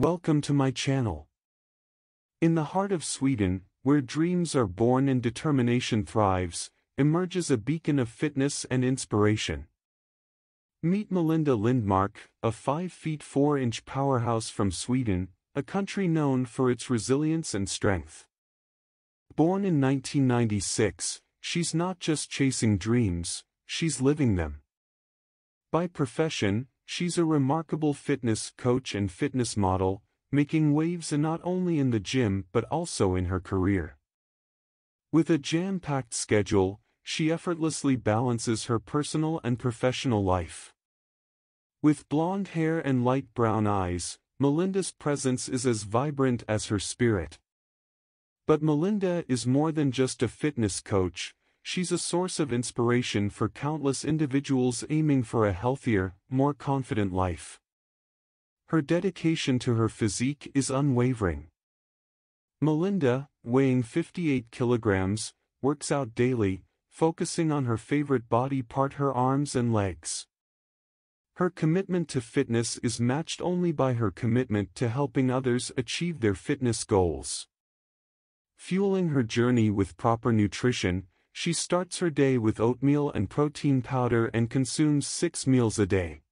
Welcome to my channel. In the heart of Sweden, where dreams are born and determination thrives, emerges a beacon of fitness and inspiration. Meet Melinda Lindmark, a 5 feet 4 inch powerhouse from Sweden, a country known for its resilience and strength. Born in 1996, she's not just chasing dreams, she's living them. By profession, she's a remarkable fitness coach and fitness model, making waves not only in the gym but also in her career. With a jam-packed schedule, she effortlessly balances her personal and professional life. With blonde hair and light brown eyes, Melinda's presence is as vibrant as her spirit. But Melinda is more than just a fitness coach, she's a source of inspiration for countless individuals aiming for a healthier, more confident life. Her dedication to her physique is unwavering. Melinda, weighing 58 kilograms, works out daily, focusing on her favorite body part her arms and legs. Her commitment to fitness is matched only by her commitment to helping others achieve their fitness goals. Fueling her journey with proper nutrition, she starts her day with oatmeal and protein powder and consumes six meals a day.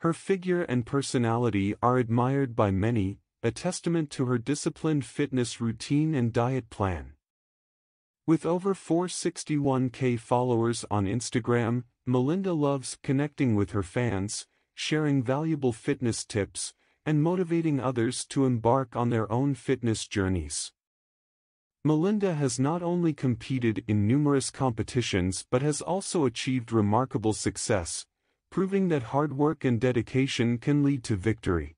Her figure and personality are admired by many, a testament to her disciplined fitness routine and diet plan. With over 461k followers on Instagram, Melinda loves connecting with her fans, sharing valuable fitness tips, and motivating others to embark on their own fitness journeys. Melinda has not only competed in numerous competitions but has also achieved remarkable success, proving that hard work and dedication can lead to victory.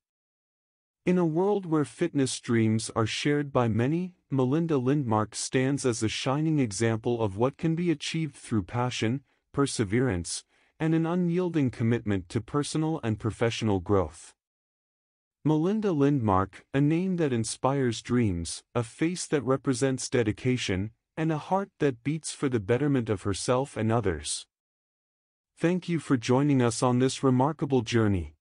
In a world where fitness dreams are shared by many, Melinda Lindmark stands as a shining example of what can be achieved through passion, perseverance, and an unyielding commitment to personal and professional growth. Melinda Lindmark, a name that inspires dreams, a face that represents dedication, and a heart that beats for the betterment of herself and others. Thank you for joining us on this remarkable journey.